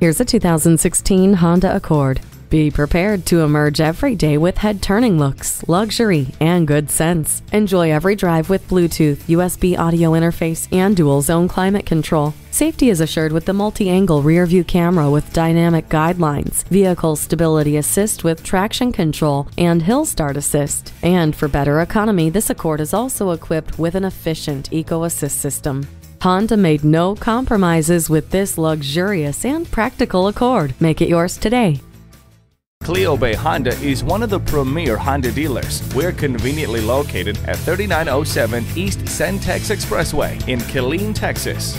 Here's a 2016 Honda Accord. Be prepared to emerge every day with head turning looks, luxury, and good sense. Enjoy every drive with Bluetooth, USB audio interface, and dual zone climate control. Safety is assured with the multi angle rear view camera with dynamic guidelines, vehicle stability assist with traction control, and hill start assist. And for better economy, this Accord is also equipped with an efficient Eco Assist system. Honda made no compromises with this luxurious and practical Accord. Make it yours today. Cleo Bay Honda is one of the premier Honda dealers. We're conveniently located at 3907 East Centex Expressway in Killeen, Texas.